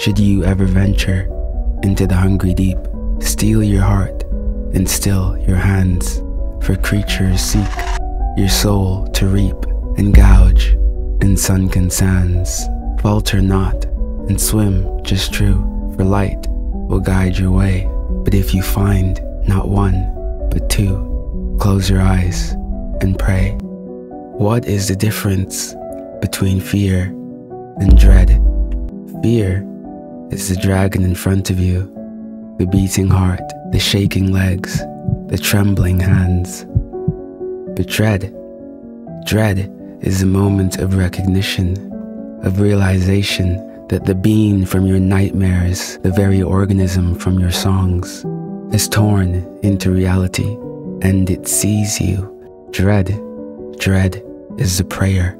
should you ever venture into the hungry deep, steel your heart and still your hands, for creatures seek your soul to reap and gouge in sunken sands. Falter not and swim just true, for light will guide your way. But if you find not one, but two, close your eyes and pray. What is the difference between fear and dread? Fear is the dragon in front of you, the beating heart, the shaking legs, the trembling hands. But dread, dread is a moment of recognition, of realization that the being from your nightmares, the very organism from your songs, is torn into reality and it sees you. Dread, dread is the prayer.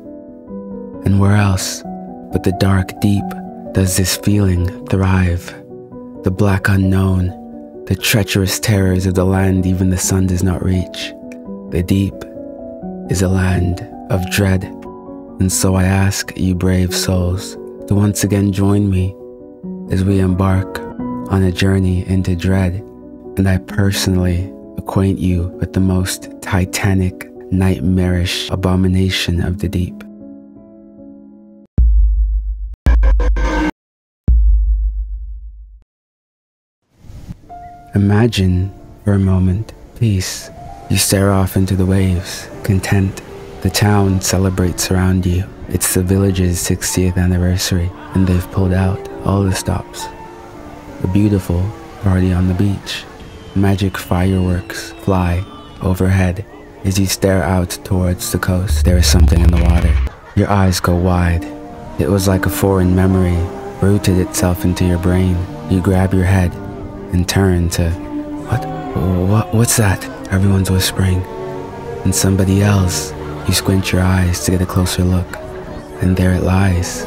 And where else but the dark deep does this feeling thrive? The black unknown, the treacherous terrors of the land even the sun does not reach. The deep is a land of dread. And so I ask you, brave souls, to once again join me as we embark on a journey into dread. And I personally acquaint you with the most titanic, nightmarish abomination of the deep. Imagine for a moment peace. You stare off into the waves, content. The town celebrates around you. It's the village's 60th anniversary, and they've pulled out all the stops. A beautiful party on the beach. Magic fireworks fly overhead. As you stare out towards the coast, there is something in the water. Your eyes go wide. It was like a foreign memory rooted itself into your brain. You grab your head and turn to, what, what, what's that? Everyone's whispering. And somebody else, you squint your eyes to get a closer look. And there it lies,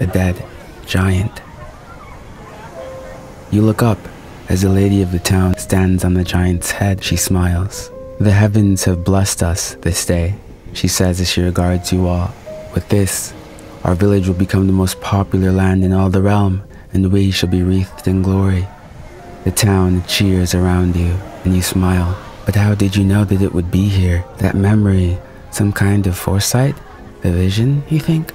a dead giant. You look up as the lady of the town stands on the giant's head. She smiles. The heavens have blessed us this day, she says as she regards you all. With this, our village will become the most popular land in all the realm, and we shall be wreathed in glory. The town cheers around you, and you smile. But how did you know that it would be here? That memory, some kind of foresight? A vision, you think?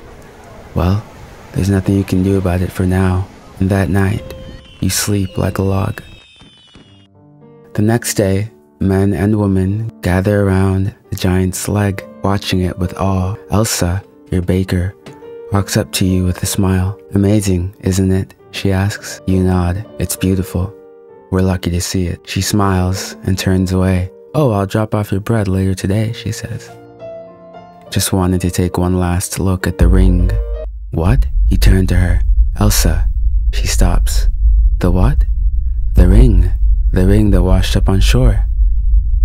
Well, there's nothing you can do about it for now. And that night, you sleep like a log. The next day, men and women gather around the giant's leg, watching it with awe. Elsa, your baker, walks up to you with a smile. Amazing, isn't it? She asks. You nod. It's beautiful. We're lucky to see it. She smiles and turns away. Oh, I'll drop off your bread later today, she says. Just wanted to take one last look at the ring. What? He turn to her. Elsa. She stops. The what? The ring. The ring that washed up on shore.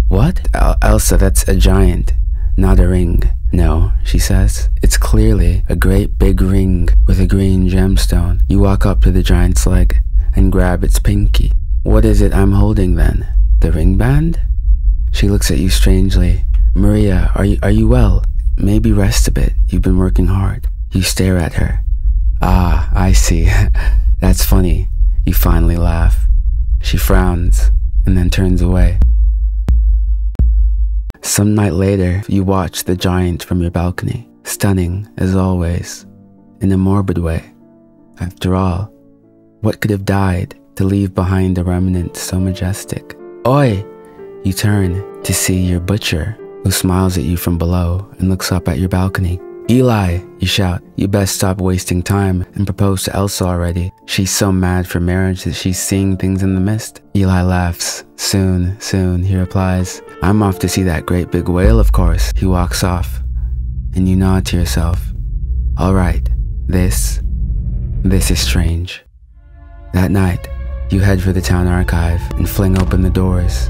What? El Elsa, that's a giant, not a ring. No, she says. It's clearly a great big ring with a green gemstone. You walk up to the giant's leg and grab its pinky. What is it I'm holding then? The ring band? She looks at you strangely. Maria, are you, are you well? Maybe rest a bit. You've been working hard. You stare at her. Ah, I see. That's funny. You finally laugh. She frowns and then turns away. Some night later, you watch the giant from your balcony, stunning as always, in a morbid way. After all, what could have died to leave behind a remnant so majestic? Oi! You turn to see your butcher, who smiles at you from below and looks up at your balcony. Eli, you shout, you best stop wasting time and propose to Elsa already. She's so mad for marriage that she's seeing things in the mist. Eli laughs. Soon, soon, he replies. I'm off to see that great big whale, of course. He walks off, and you nod to yourself. All right, this, this is strange. That night, you head for the town archive and fling open the doors.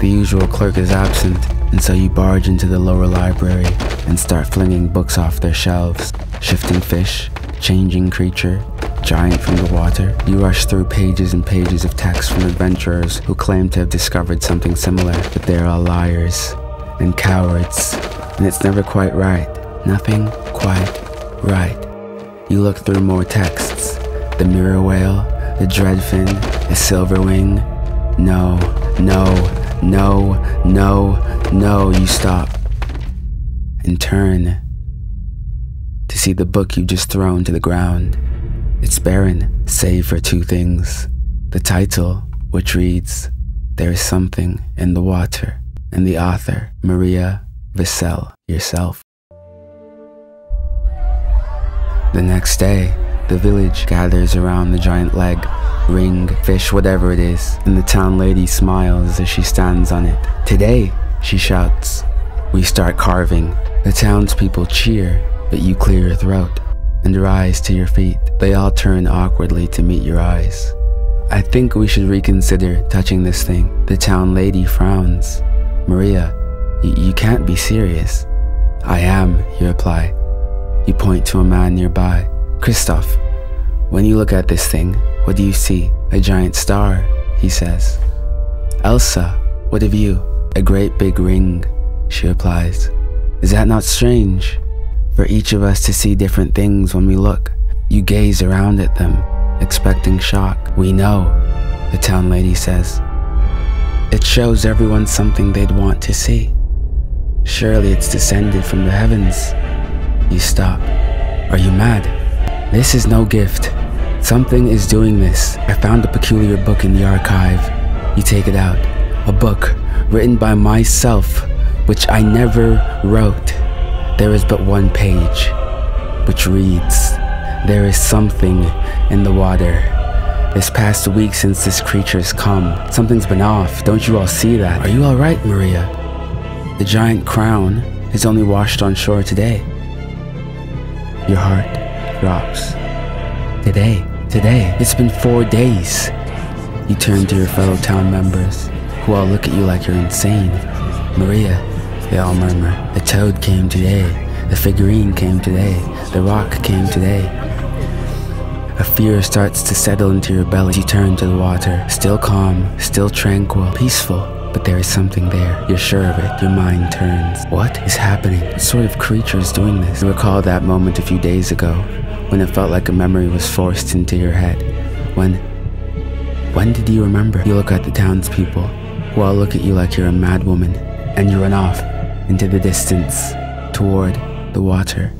The usual clerk is absent, and so you barge into the lower library and start flinging books off their shelves. Shifting fish, changing creature, giant from the water. You rush through pages and pages of text from adventurers who claim to have discovered something similar, but they're all liars and cowards, and it's never quite right. Nothing quite right. You look through more texts. The mirror whale, the dreadfin, the silverwing. No, no, no, no, no, you stop. And turn to see the book you've just thrown to the ground. It's barren, save for two things. The title, which reads, There is something in the water, and the author, Maria Vissel, yourself. The next day, the village gathers around the giant leg, ring, fish, whatever it is, and the town lady smiles as she stands on it. Today, she shouts. We start carving. The townspeople cheer, but you clear your throat and rise to your feet. They all turn awkwardly to meet your eyes. I think we should reconsider touching this thing. The town lady frowns. Maria, you can't be serious. I am, you reply. You point to a man nearby. Christoph, when you look at this thing, what do you see? A giant star, he says. Elsa, what of you? A great big ring, she replies. Is that not strange? For each of us to see different things when we look. You gaze around at them, expecting shock. We know, the town lady says. It shows everyone something they'd want to see. Surely it's descended from the heavens. You stop. Are you mad? This is no gift. Something is doing this. I found a peculiar book in the archive. You take it out. A book written by myself, which I never wrote. There is but one page, which reads, There is something in the water. This past week since this creature's come, something's been off. Don't you all see that? Are you alright, Maria? The giant crown is only washed on shore today. Your heart drops. Today, today, it's been four days. You turn to your fellow town members, who all look at you like you're insane. Maria, they all murmur, the toad came today, the figurine came today, the rock came today. A fear starts to settle into your belly as you turn to the water, still calm, still tranquil, peaceful. But there is something there. You're sure of it. Your mind turns. What is happening? What sort of creature is doing this? You recall that moment a few days ago when it felt like a memory was forced into your head. When. When did you remember? You look at the townspeople, who all look at you like you're a mad woman, and you run off into the distance toward the water.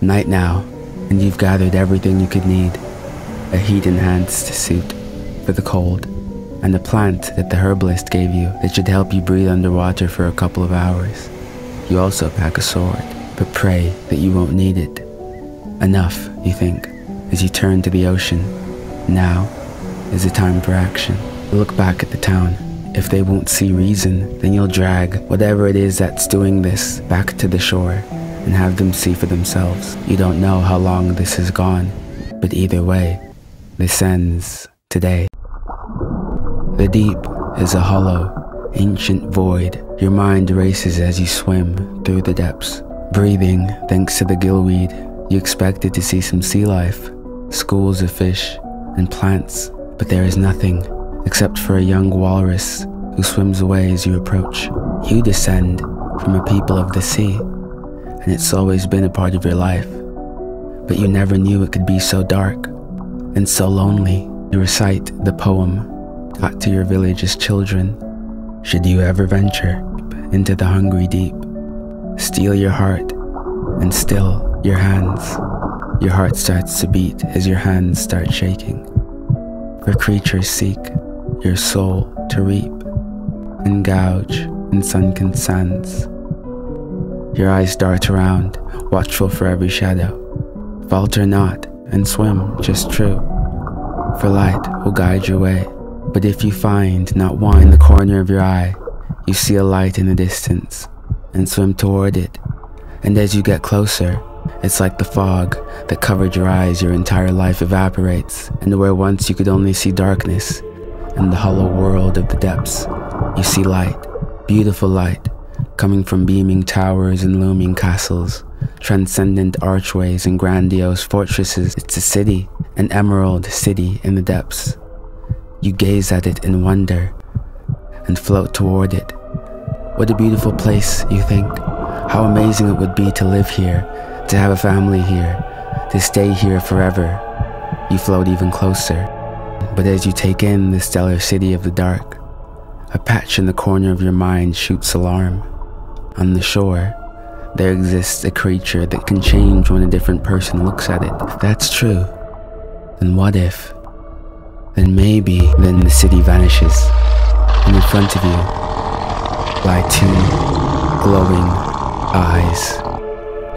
Night now, and you've gathered everything you could need a heat enhanced suit for the cold and a plant that the herbalist gave you that should help you breathe underwater for a couple of hours. You also pack a sword, but pray that you won't need it. Enough, you think, as you turn to the ocean. Now is the time for action. Look back at the town. If they won't see reason, then you'll drag whatever it is that's doing this back to the shore and have them see for themselves. You don't know how long this has gone, but either way, this ends today. The deep is a hollow, ancient void. Your mind races as you swim through the depths. Breathing, thanks to the gillweed, you expected to see some sea life, schools of fish, and plants, but there is nothing except for a young walrus who swims away as you approach. You descend from a people of the sea, and it's always been a part of your life. But you never knew it could be so dark and so lonely. You recite the poem taught to your village as children, should you ever venture into the hungry deep, steel your heart and still your hands. Your heart starts to beat as your hands start shaking. For creatures seek your soul to reap and gouge in sunken sands. Your eyes dart around, watchful for every shadow. Falter not and swim just true, for light will guide your way. But if you find not one in the corner of your eye, you see a light in the distance and swim toward it. And as you get closer, it's like the fog that covered your eyes your entire life evaporates, and where once you could only see darkness and the hollow world of the depths, you see light, beautiful light, coming from beaming towers and looming castles, transcendent archways and grandiose fortresses. It's a city, an emerald city in the depths. You gaze at it in wonder and float toward it. What a beautiful place, you think. How amazing it would be to live here, to have a family here, to stay here forever. You float even closer. But as you take in the stellar city of the dark, a patch in the corner of your mind shoots alarm. On the shore, there exists a creature that can change when a different person looks at it. If that's true, then what if? Then maybe then the city vanishes, and in front of you lie two glowing eyes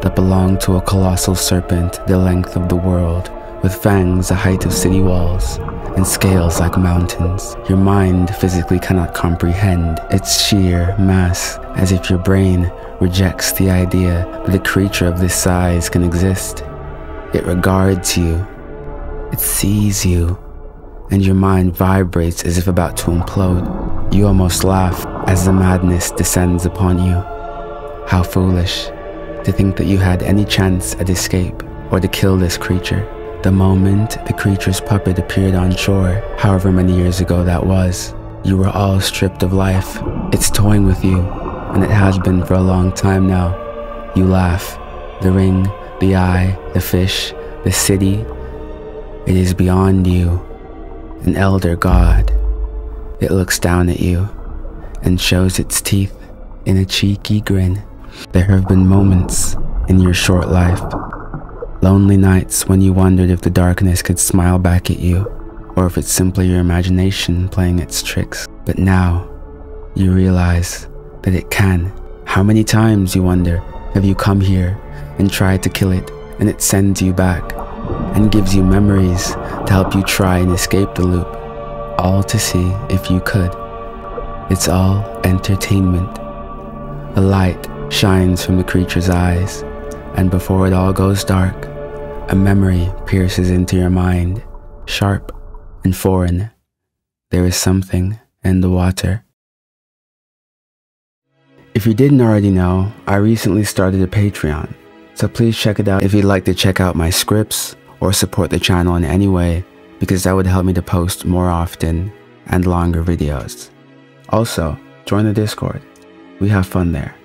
that belong to a colossal serpent the length of the world, with fangs the height of city walls and scales like mountains. Your mind physically cannot comprehend its sheer mass, as if your brain rejects the idea that a creature of this size can exist. It regards you, it sees you, and your mind vibrates as if about to implode. You almost laugh as the madness descends upon you. How foolish to think that you had any chance at escape or to kill this creature. The moment the creature's puppet appeared on shore, however many years ago that was, you were all stripped of life. It's toying with you, and it has been for a long time now. You laugh. The ring, the eye, the fish, the city. It is beyond you. An elder god. It looks down at you and shows its teeth in a cheeky grin. There have been moments in your short life Lonely nights when you wondered if the darkness could smile back at you, or if it's simply your imagination playing its tricks. But now, you realize that it can. How many times, you wonder, have you come here and tried to kill it, and it sends you back, and gives you memories to help you try and escape the loop, all to see if you could. It's all entertainment. A light shines from the creature's eyes, and before it all goes dark, a memory pierces into your mind, sharp and foreign. There is something in the water. If you didn't already know, I recently started a Patreon, so please check it out if you'd like to check out my scripts or support the channel in any way, because that would help me to post more often and longer videos. Also, join the Discord. We have fun there.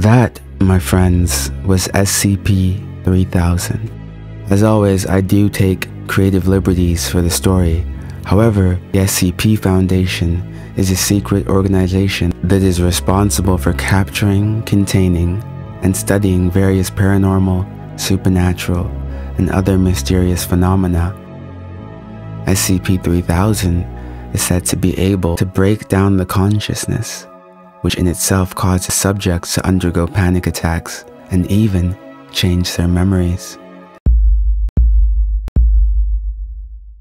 That my friends, was SCP 3000. As always, I do take creative liberties for the story. However, the SCP Foundation is a secret organization that is responsible for capturing, containing, and studying various paranormal, supernatural, and other mysterious phenomena. SCP 3000 is said to be able to break down the consciousness which in itself causes subjects to undergo panic attacks and even change their memories.